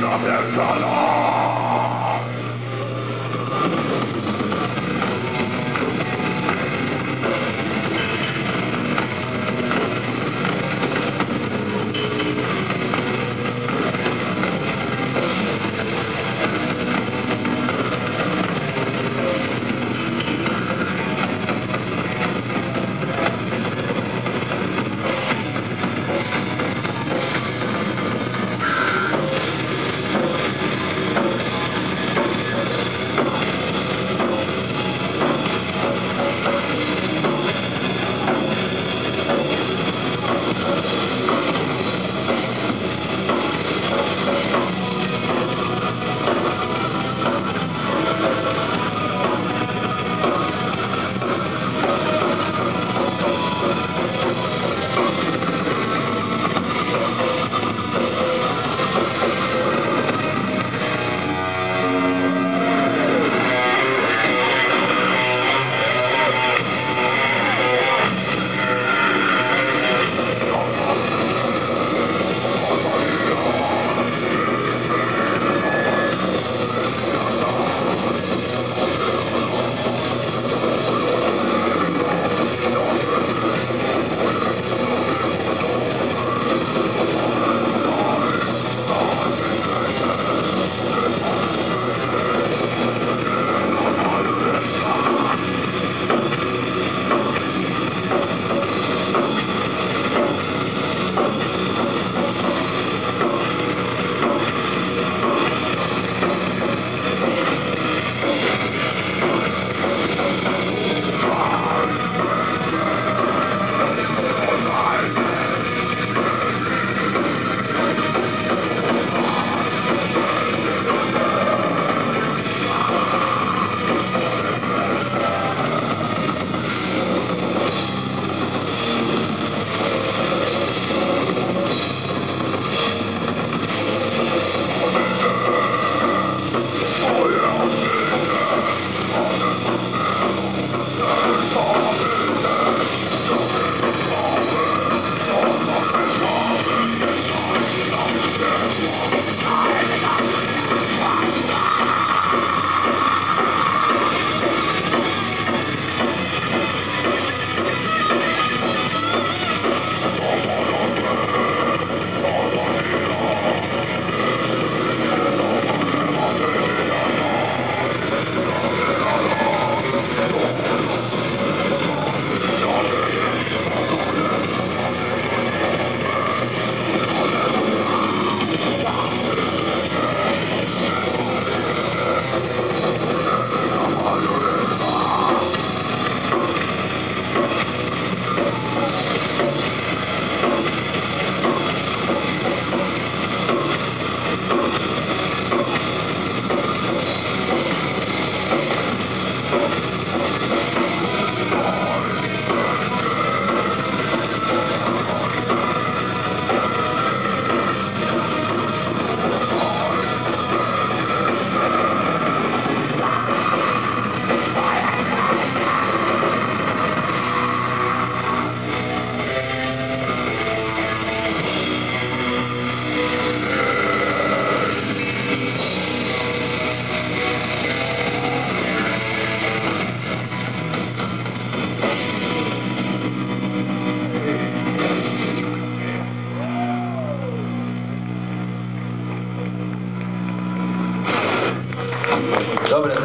Not that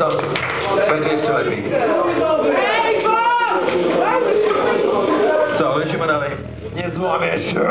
to będzie jeszcze lepiej. Co, lecimy dalej. Nie złamię się!